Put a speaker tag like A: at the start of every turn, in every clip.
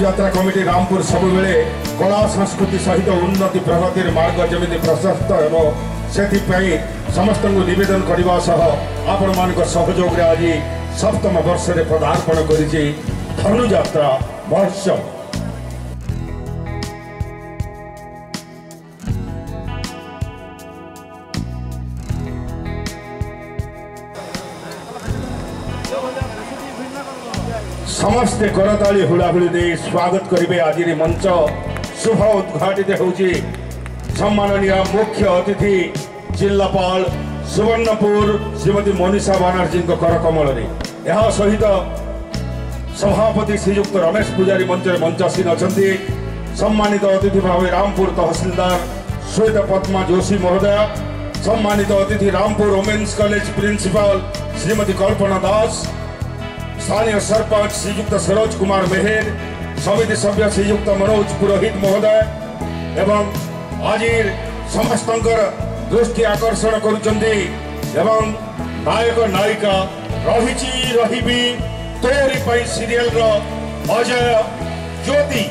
A: यात्रा कमिटी रामपुर सबवेले कला संस्कृति सहित उन्नति प्रगतिको मार्ग जमिदि प्रशस्त एवं साठीपई समस्तको निवेदन गरिबा सहु आपण मानको सहयोग राजी सक्तम वर्षरे प्रदान करिजे अनुयात्रा महोत्सव समस्ते करताली स्वागत गरे आज मञ्च शुभ उद्घाटित हेउछि सम्माननीय मुख्य अतिथि जिल्लापाल सुवर्णपुर श्रीमती मनिषा बानर्जी कर यहा सहित सभापति श्रीयुक्त रमेश पूजा मञ्चले मञ्चीन अनि सम्मानित अतिथि भाव रामपुर तहसलदार श्वेत पद्मा जोशी महोदय सम्मानित अतिथि Rampur women's college principal Shrimati Kalpana Das स्थानीय सरपंच श्रीयुक्त सरोज कुमार मेहर समिति सभ्य श्रीयुक्त मनोज पुरोहित महोदय एवं आज समस्त दृष्टि आकर्षण एवं नायक नायिका रही रही तोरी सीरीयल अजय ज्योति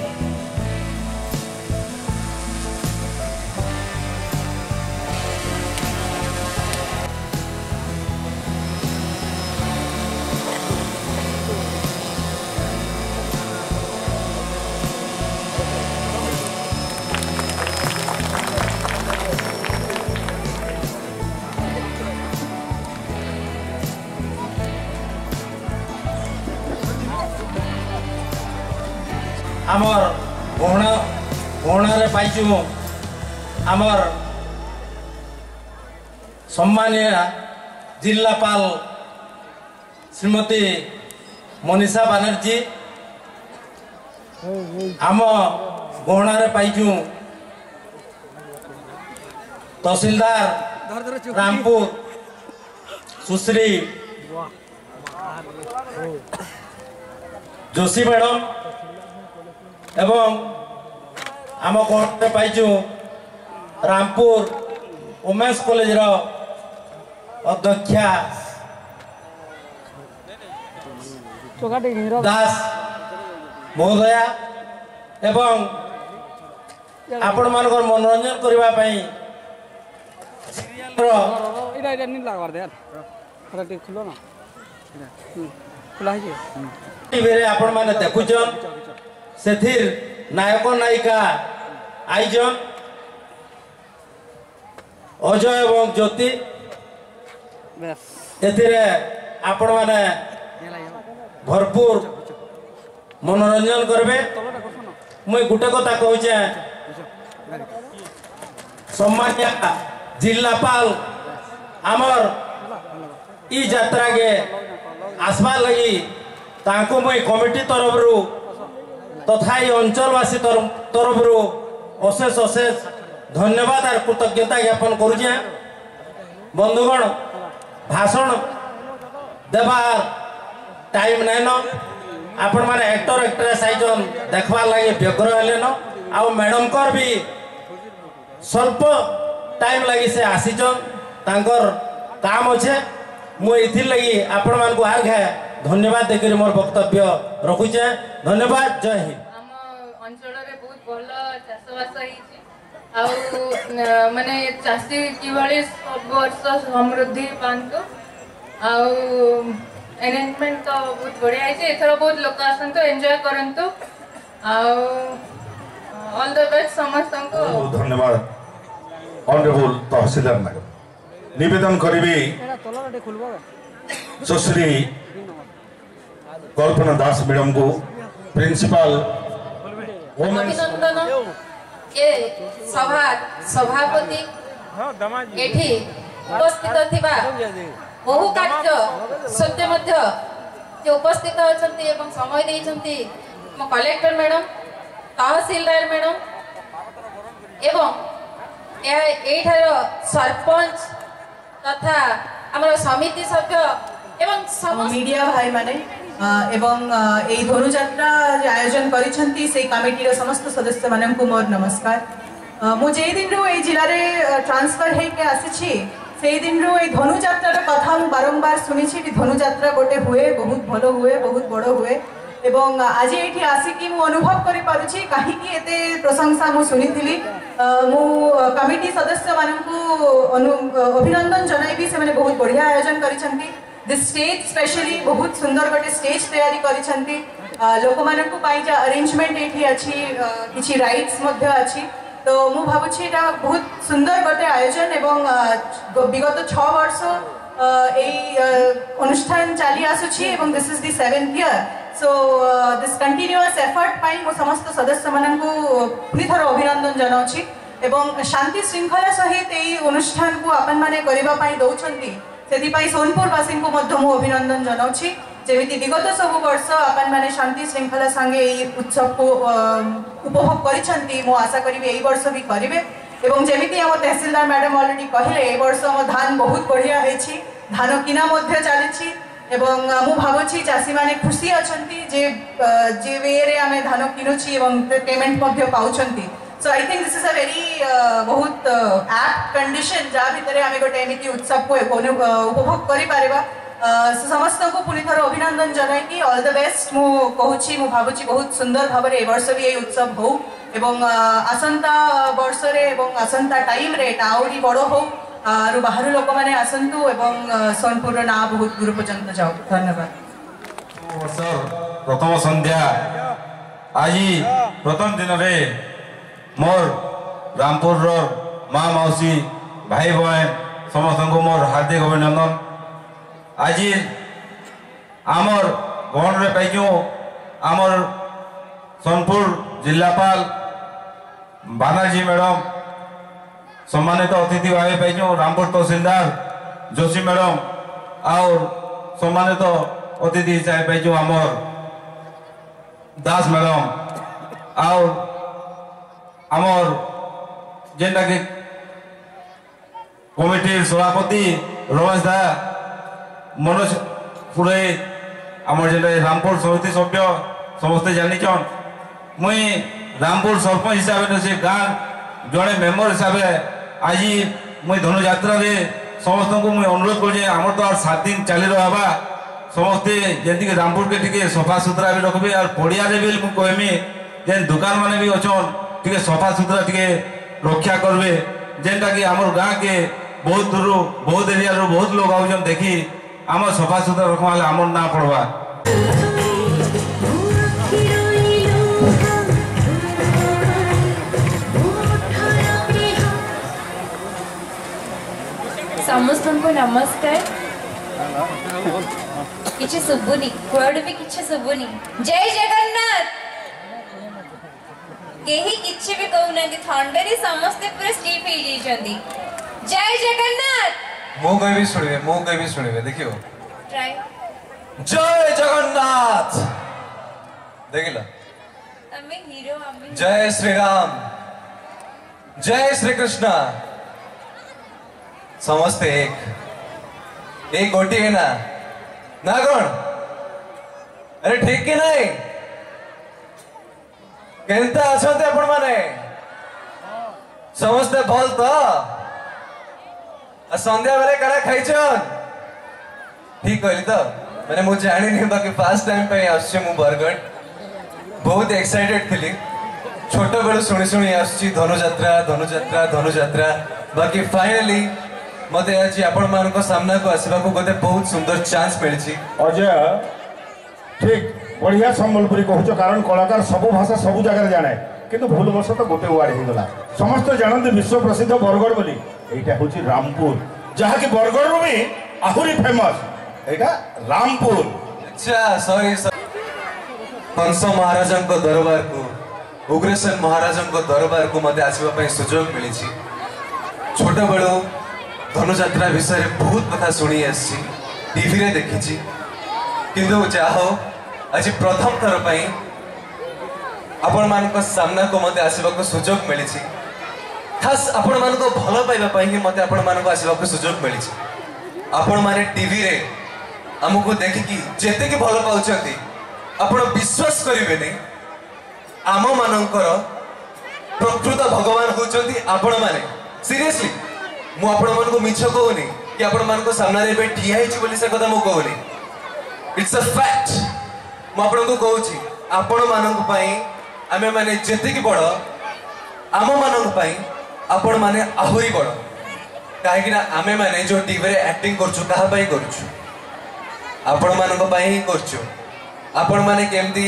B: আমার ভৌণ ভৌণরে পাইছু আমার সম্মানীয় জিল্লাপাল শ্রীমতী মনীষা বানার্জী আম গহণারে পাইছু তহসিলদার রামপুর সুশ্রী जोशी ম্যাডাম এবং ଆମ କୋର୍ଟରେ ପାଇଛୁ ରାମପୁର ଓମେନ୍ସ କଲେଜର ଅଧ୍ୟକ୍ଷା ଦାସ ମହୋଦୟା ଏବଂ ଆପଣମାନଙ୍କର ମନୋରଞ୍ଜନ କରିବା ପାଇଁ ଟିଭିରେ ଆପଣମାନେ ଦେଖୁଛନ୍ ସେଥିର୍ ନାୟକ ନାୟିକା ଆଇଜନ୍ ଅଜୟ ଏବଂ ଜ୍ୟୋତି ଏଥିରେ ଆପଣମାନେ ଭରପୁର ମନୋରଞ୍ଜନ କରିବେ ମୁଇଁ ଗୋଟେ କଥା କହୁଛେ সম্মানীয় জিল্লাপাল আমার ই যাত্রাকে আসবার লাগি তাঁকু মুই কমিটি তরফরু তোথায় অঞ্চলবাসী তোর তোরبرو অশেষ অশেষ ধন্যবাদ আর কৃতজ্ঞতা জ্ঞাপন করু যা বন্ধুগণ ভাষণ দেবার টাইম নাই না আপন মানে एक्टर एक्ट्रेस आइजन দেখবার লাগি বেখর হলে না আ মেডাম করবি অল্প টাইম লাগিছে আসিজন তাঙ্গার কাম আছে মই ইথিল লাগি আপন মানক আর গয়া ধন্যবাদ দেখি মোর বক্তব্য
C: রখুছে ধন্যবাদ জয় হিন্দ অঞ্চলের বহুত ভালো চাষবাস হয়েছে ଆଉ ମାନେ ଚାଷୀ କିଭଳି ସବୁ ବର୍ଷ ସମୃଦ୍ଧି ପାଆନ୍ତୁ ଆଉ ଆରେଞ୍ଜମେଣ୍ଟ ତ ବହୁତ ବଢ଼ିଆ ହେଇଛି ଏଥର ବହୁତ ଲୋକ ଆସନ୍ତୁ ଏନ୍ଜୟ କରନ୍ତୁ ଆଉ ଅଲ୍ ଦ ବେଷ୍ଟ ସମସ୍ତଙ୍କୁ
A: ଧନ୍ୟବାଦ ଅନରେବୁଲ ତହସିଲଦାର ମ୍ୟାଡ଼ାମ ନିବେଦନ କରିବି
D: सुश्री
A: कल्पना दास मैडम को प्रिंसिपल
C: अभिनंदन के सभा सभापति এটি উপস্থিত ଥିବା ବହୁ କାର୍ଯ୍ୟ ସତ୍ତ୍ୱେ ମଧ୍ୟ ଯେ ଉପସ୍ଥିତ ଅଛନ୍ତି ଏବଂ ସମୟ ଦେଇଛନ୍ତି ଆମ କଲେକ୍ଟର ମ୍ୟାଡ଼ାମ୍ ତହସିଲଦାର ମ୍ୟାଡ଼ାମ୍ ଏବଂ ଏଇଠାର ସରପଞ୍ଚ ତଥା আমার সমিতি সভ্য এবং
E: মিডিয়া ভাই মানে এবং এই ধনুযাত্রা যে আয়োজন করেছেন সেই কমিটির সমস্ত সদস্য মানে মোর নমস্কার মু যেদিন এই জেলার ট্রান্সফার হয়ে আসিছি সেই দিন এই ধনুযাত্রার কথা বারম্বার শুনেছি ধনুযাত্রা গোটে হুয়ে বহুত ভালো হুয়ে বহুত বড় হুয়ে এবং আজি এতি আসিকি মু অনুভব করি পারুছি কাহি কি এতে প্রশংসা মু শুনি দিলি মু কমিটি সদস্যWAN কো অভিনন্দন জানাইবি সে মানে বহুত बढिया আয়োজন করিছନ୍ତି দি স্টেজ স্পেশালি বহুত সুন্দর গটে স্টেজ তৈয়ারি করিছନ୍ତି লোকমান কো পাইজা অ্যারেঞ্জমেন্ট এতি আছে কিছি রাইটস মধ্যে আছে তো মু ভাবুছি এটা বহুত সুন্দর গটে আয়োজন এবং বিগত 6 বছর এই অনুষ্ঠান চালিয়ে আসুছি এবং this is the seventh year so this continuous effort পাই মো সমস্ত সদস্য মানুষ পুনি থর অভিনন্দন জনাওছি এবং শান্তি শৃঙ্খলা সহিত এই অনুষ্ঠানকু আপন মানে করা পাই সেপাই সেথিপাই সোনপুরবাসীঙ্কু মধ্য অভিনন্দন জনাওছি যেমি বিগত সবু বর্ষ আপন মানে শান্তি শৃঙ্খলা সাঙ্গে এই উৎসব উপভোগ করিছন্তি মো আশা করি এই বর্ষ বি করবে এবং যেমিতি আমার তহসিলদার ম্যাডাম অলরেডি কহিলে এ বর্ষ আমার ধান বহু বড়িয়া হয়েছি ধান কিনা মধ্যে চালিছি এবং মু ভাবুছি মানে খুশি অনেক যে যে ওয়ে আমি ধান কিনুছি এবং পেমেন্ট মধ্যে পাচ্ছি so I think this is a very বহু আপ্ট কন্ডিশন যা ভিতরে আমি গোটে এমিতি উৎসবকে উপভোগ করিপারিবা ସମସ୍ତଙ୍କୁ ପୁଣି ଥର ଅଭିନନ୍ଦନ ଜଣାଇକି ଅଲ୍ ଦ ବେଷ୍ଟ ମୁଁ କହୁଛି ମୁଁ ଭାବୁଛି ବହୁତ ସୁନ୍ଦର ଭାବରେ ଏ ବର୍ଷ ବି ଏଇ ଉତ୍ସବ ହଉ এবং ଆସନ୍ତା ବର୍ଷରେ ଏବଂ ଆସନ୍ତା ଟାଇମ୍ରେ ଏଇଟା ଆହୁରି ବଡ଼ ହଉ ଆରୁ ବାହାରୁ ଲୋକମାନେ ଆସନ୍ତୁ ଏବଂ ସୋନପୁରର ନାଁ ବହୁତ ଦୂର ପର୍ଯ୍ୟନ୍ତ ଯାଉ ଧନ୍ୟବାଦ
F: ବର୍ଷ ପ୍ରଥମ ସନ୍ଧ୍ୟା ଆଜି ପ୍ରଥମ ଦିନରେ ମୋର ରାମପୁରର ମା ମାଉସୀ ଭାଇ ଭଉଣୀ ସମସ୍ତଙ୍କୁ ମୋର ହାର୍ଦ୍ଦିକ ଅଭିନନ୍ଦନ ଆଜି ଆମର ଗହଣରେ ପାଇଛୁ ଆମର ସୋନପୁର ଜିଲ୍ଲାପାଳ বানার্জি ম্যাডাম সম্মানিত অতিথি ভাবে পাইছু রামপুর তহসিলদার যোশী ম্যাডাম আর সম্মানিত অতিথি হিসাবে পাইছু আমার দাস ম্যাডাম আর আমার যেটাকে কমিটির সভাপতি রমেশ দা মনোজ পুরোহিত আমার যেটা রামপুর সমিতি সভ্য সমস্তে জানিছন মুই રામપુર સરપંચ હિસાબે છે ગાં ଜଣେ ମେମ୍ବର ହିସାବରେ ଆଜି ମୁଇଁ ଧନୁଯାତ୍ରାରେ ସମସ୍ତଙ୍କୁ ମୁଇଁ ଅନୁରୋଧ କରୁଛେ ଆମର ତ ଆର୍ ସାତ ଦିନ ଚାଲି ରହବା ସମସ୍ତେ ଯେମିତିକି ରାମପୁରକେ ଟିକେ ସଫାସୁତୁରା ବି ରଖିବେ ଆର୍ ପଡ଼ିଆରେ ବି ମୁଁ କହିମି ଯେନ୍ ଦୋକାନମାନେ ବି ଅଛନ୍ ଟିକେ ସଫାସୁତୁରା ଟିକେ ରକ୍ଷା କରିବେ ଯେନ୍ଟାକି ଆମର ଗାଁକେ ବହୁତ ଦୂରରୁ ବହୁତ ଏରିଆରୁ ବହୁତ ଲୋକ ଆଉଛନ୍ ଦେଖି ଆମର ସଫାସୁତୁରା ରଖ୍ବା ହେଲେ ଆମର ନାଁ ପଡ଼ବା
G: ସମସ୍ତଙ୍କୁ ନମସ୍କାର କିଛି ଶୁଭୁନି କୁଆଡ଼ୁ ବି କିଛି ଶୁଭୁନି ଜୟ ଜଗନ୍ନାଥ କେହି କିଛି ବି କହୁନାହାନ୍ତି ଥଣ୍ଡାରେ ସମସ୍ତେ ପୁରା ଷ୍ଟିଫ୍ ହେଇଯାଇଛନ୍ତି ଜୟ ଜଗନ୍ନାଥ
H: ମୁଁ କହିବି ଶୁଣିବେ ମୁଁ କହିବି ଶୁଣିବେ ଦେଖିବ ଜୟ ଜଗନ୍ନାଥ ଦେଖିଲ ଜୟ ଶ୍ରୀରାମ ଜୟ ଶ୍ରୀକୃଷ୍ଣ समजते एक एक गोटी घेना ना कोण अरे ठीक की नाही खेलता असते आपण माने समजते बोल तो संध्या बेले करा खाइछ ठीक कहली तो मैंने मुझे जानी बाकी फास्ट टाइम पे आसुचे मु बरगढ़ बहुत एक्साइटेड थी छोट बेलू शुणी शुणी आसुची धनुजात्रा धनुजात्रा धनुजात्रा बाकी फाइनली মতো আজ আপনার সামনাকে আসবাক গোটে বহুত সুন্দর
A: চান্স মিছে অজয় ঠিক বড়িয়া সম্বলপুরী কহুছ কারণ কলাকার সবু ভাষা সবু জায়গায় জানে কিন্তু ভুলবশত গোটে ওয়ার্ড হয়েগলা সমস্ত জানতে বিশ্ব প্রসিদ্ধ বরগড় বলে এইটা হচ্ছে রামপুর যাহাকি বরগড় বি আহুরি ফেমস এটা
H: রামপুর আচ্ছা সরি হংস মহারাজঙ্ক দরবারকু উগ্রসেন মহারাজঙ্ক দরবারকু মতে আসবা সুযোগ মিছে ছোটবেলু ଧନୁଯାତ୍ରା ବିଷୟରେ ବହୁତ କଥା ଶୁଣି ଆସିଛି ଟିଭିରେ ଦେଖିଛି କିନ୍ତୁ ଯାହା ହଉ ଆଜି ପ୍ରଥମ ଥର ପାଇଁ ଆପଣମାନଙ୍କ ସାମ୍ନାକୁ ମୋତେ ଆସିବାକୁ ସୁଯୋଗ ମିଳିଛି ଖାସ୍ ଆପଣମାନଙ୍କ ଭଲ ପାଇବା ପାଇଁ ହିଁ ମୋତେ ଆପଣମାନଙ୍କୁ ଆସିବାକୁ ସୁଯୋଗ ମିଳିଛି ଆପଣମାନେ ଟିଭିରେ ଆମକୁ ଦେଖିକି ଯେତିକି ଭଲ ପାଉଛନ୍ତି ଆପଣ ବିଶ୍ୱାସ କରିବେନି ଆମମାନଙ୍କର ପ୍ରକୃତ ଭଗବାନ ହେଉଛନ୍ତି ଆପଣମାନେ ସିରିୟସଲି ମୁଁ ଆପଣମାନଙ୍କୁ ମିଛ କହୁନି କି ଆପଣମାନଙ୍କ ସାମ୍ନାରେ ଏବେ ଠିଆ ହେଇଛି ବୋଲି ସେ କଥା ମୁଁ କହୁନି ଇଟ୍ସ ଅ ଫ୍ୟାକ୍ଟ ମୁଁ ଆପଣଙ୍କୁ କହୁଛି ଆପଣମାନଙ୍କ ପାଇଁ ଆମେମାନେ ଯେତିକି ବଡ଼ ଆମମାନଙ୍କ ପାଇଁ ଆପଣମାନେ ଆହୁରି ବଡ଼ କାହିଁକିନା ଆମେମାନେ ଯେଉଁ ଟିଭିରେ ଆକ୍ଟିଂ କରୁଛୁ କାହା ପାଇଁ କରୁଛୁ ଆପଣମାନଙ୍କ ପାଇଁ ହିଁ କରୁଛୁ ଆପଣମାନେ କେମିତି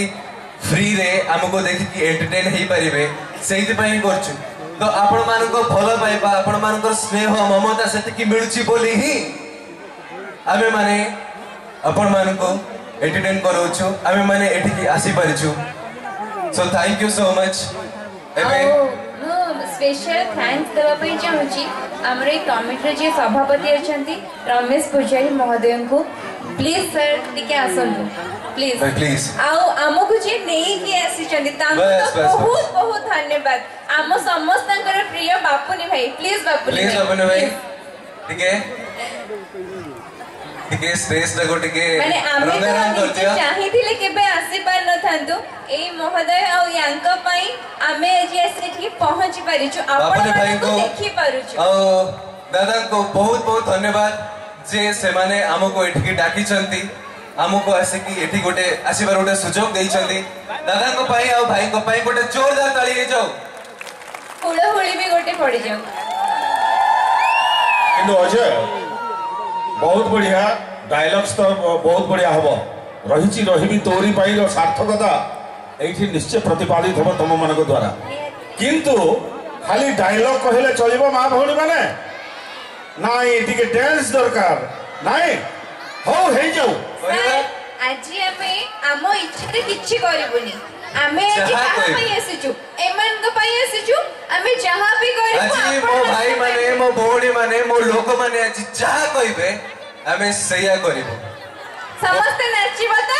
H: ଫ୍ରିରେ ଆମକୁ ଦେଖିକି ଏଣ୍ଟରଟେନ୍ ହେଇପାରିବେ ସେଇଥିପାଇଁ କରୁଛୁ तो आपण मानक भल पाइबा आपण मानक स्नेह ममता सेतिकी मिलुची बोली ही आमे माने आपण मानक एंटरटेन करौछु आमे माने एठी आसी परिछु
G: so thank you so much एबे સ્પેશિયાલ થેન્ક્સ દેવા ପାଇଁ ଚାହୁଁଛି ଆମର ଏଇ କମିଟିର ଯିଏ ସଭାପତି ଅଛନ୍ତି ରମେଶ ପୂଜାରୀ ମହୋଦୟଙ୍କୁ ପ୍ଲିଜ୍ ସାର୍ ଟିକେ ଆସନ୍ତୁ ପ୍ଲିଜ୍ ଆଉ ଆମକୁ ଯିଏ ନେଇକି ଆସିଛନ୍ତି ତାଙ୍କୁ ବହୁତ ବହୁତ ଧନ୍ୟବାଦ ଆମ ସମସ୍ତଙ୍କର ପ୍ରିୟ ବାପୁନି ଭାଇ ପ୍ଲିଜ୍ ବାପୁନି
H: ଭାଇ ଟିକେ ଟିକେ ସ୍ପେସ୍ ଟାକୁ ଟିକେ
G: ରନ୍ଧନା
H: କରୁଛ
G: ଚାହିଁଥିଲେ କେବେ ଆସିପାରିନଥାନ୍ତୁ ଏଇ ମହୋଦୟ ଆଉ ୟାଙ୍କ ପାଇଁ ଆମେ ଆଜି ଆସି ଏଠି ପହଞ୍ଚି ପାରିଛୁ
H: ଆପଣଙ୍କୁ
G: ଦେଖି ପାରୁଛୁ
H: ଆଉ ଦାଦାଙ୍କୁ ବହୁତ ବହୁତ ଧନ୍ୟବାଦ ଯେ ସେମାନେ ଆମକୁ ଏଠିକି ଡାକିଛନ୍ତି ଆମକୁ ଆସିକି ଏଠି ଗୋଟେ ଆସିବାର ଗୋଟେ ସୁଯୋଗ ଦେଇଛନ୍ତି ଦାଦାଙ୍କ ପାଇଁ ଆଉ ଭାଇଙ୍କ ପାଇଁ ଗୋଟେ ଜୋରଦାର ତାଳି ହେଇଯାଉ
G: ହୁଳହୁଳି ବି ଗୋଟେ ପଡିଯାଉ
A: କିନ୍ତୁ ଅଜୟ ବହୁତ ବଢ଼ିଆ ଡାଇଲଗ୍ସ ତ ବହୁତ ବଢ଼ିଆ ହେବ ରହିଛି ରହିବି ତୋରି ପାଇଁର ସାର୍ଥକତା ଏଇଠି ନିଶ୍ଚୟ ପ୍ରତିପାଦିତ ହେବ ତୁମମାନଙ୍କ ଦ୍ୱାରା କିନ୍ତୁ ଖାଲି ଡାଇଲଗ୍ କହିଲେ ଚଳିବ ମା ମାନେ ନାଇଁ ଟିକେ ଡ୍ୟାନ୍ସ ଦରକାର ନାଇଁ ହଉ ହେଇଯାଉ
G: ଆଜି ଆମେ ଆମ ଇଚ୍ଛାରେ କିଛି କରିବୁନି ଆମେ
H: ଯାହା
G: ପାଇଁ ଆସିଛୁ ଏମାନଙ୍କ ପାଇଁ ଆସିଛୁ ଆମେ ଯାହା ବି କରିବୁ
H: ଆଜି ମୋ ଭାଇ ମାନେ ମୋ ଭଉଣୀ ମାନେ ମୋ ଲୋକମାନେ ଆଜି ଯାହା କହିବେ ଆମେ ସେଇଆ କରିବୁ
G: ସମସ୍ତେ ନାଚିବ ତ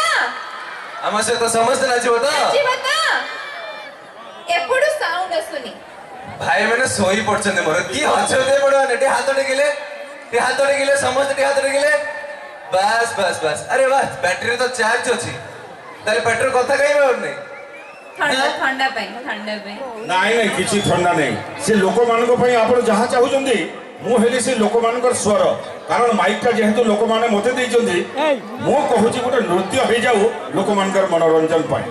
H: ଆମ ସହିତ ସମସ୍ତେ ନାଚିବ ତ
G: ଏପଟୁ ସାଉଣ୍ଡ ଆସୁନି
H: ଭାଇମାନେ ଶୋଇ ପଡୁଛନ୍ତି ମୋର କିଏ ଅଛନ୍ତି ପଡିବନି ଟିକେ ହାତ ଟେକିଲେ ଟିକେ ହାତ ଟେକିଲେ ସମସ୍ତେ ଟିକେ ହାତ ଟେକିଲେ ବାସ୍ ବାସ୍ ବାସ୍ ଆରେ ବାସ୍ ବ୍ୟାଟେରୀ ତ ଚାର୍ଜ ଅଛି ତାହେଲେ ବ୍ୟାଟେରୀ କଥା କାହିଁ ପାରୁନି
G: ଥଣ୍ଡା ପାଇଁ ଥଣ୍ଡା ପାଇଁ
A: ନାଇଁ ନାଇଁ କିଛି ଥଣ୍ଡା ନାହିଁ ସେ ଲୋକମାନଙ୍କ ପାଇଁ ଆପଣ ଯାହା ଚାହୁଁଛନ୍ତି ମୁଁ ହେଲି ସେ ଲୋକମାନଙ୍କର ସ୍ୱର କାରଣ ମାଇକଟା ଯେହେତୁ ଲୋକମାନେ ମୋତେ ଦେଇଛନ୍ତି ମୁଁ କହୁଛି ଗୋଟେ ନୃତ୍ୟ ହେଇଯାଉ ଲୋକମାନଙ୍କର ମନୋରଞ୍ଜନ ପାଇଁ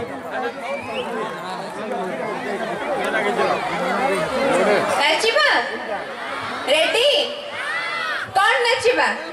A: ନାଚିବା ରେଡି କ'ଣ ନାଚିବା